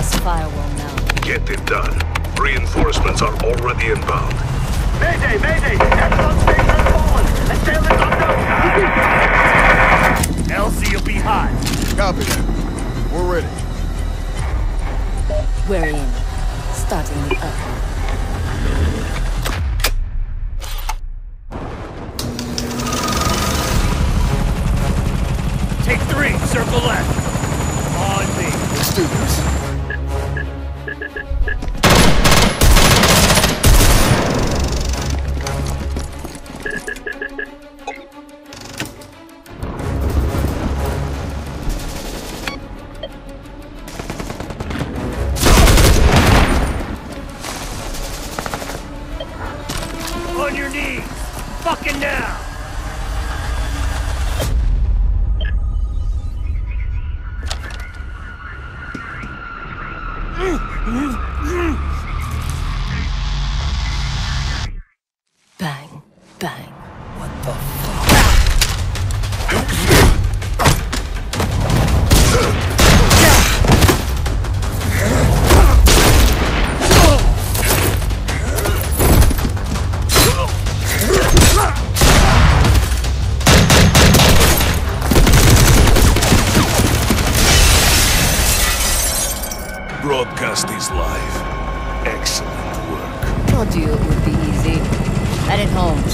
last firewall now. Get it done. Reinforcements are already inbound. Mayday, mayday! Has fallen! LZ will be hot. Copy that. We're ready. We're in. Starting the up. Take three, circle left. On me. Let's do this. On your knees. Fucking now. Bang, bang. Broadcast is live. Excellent work. Told you it would be easy. Headed home.